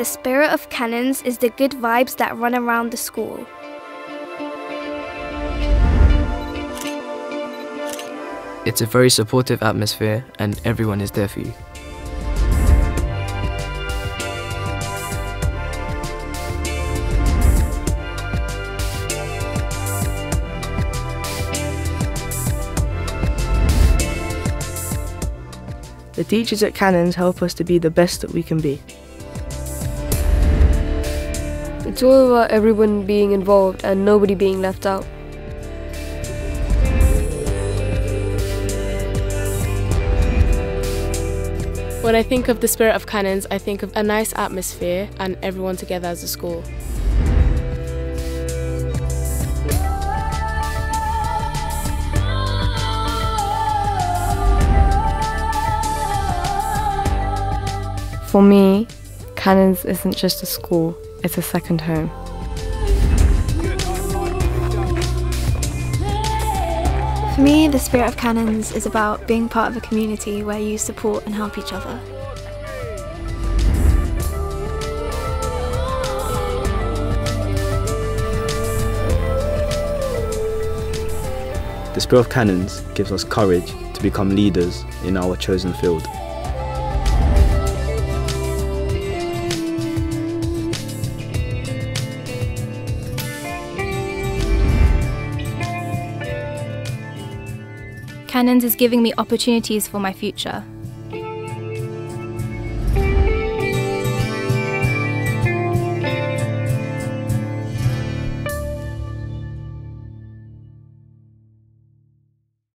The spirit of Canons is the good vibes that run around the school. It's a very supportive atmosphere and everyone is there for you. The teachers at Canons help us to be the best that we can be. It's all about everyone being involved and nobody being left out. When I think of the spirit of Canons, I think of a nice atmosphere and everyone together as a school. For me, Canons isn't just a school, it's a second home. For me, the spirit of Canons is about being part of a community where you support and help each other. The spirit of Canons gives us courage to become leaders in our chosen field. Canons is giving me opportunities for my future.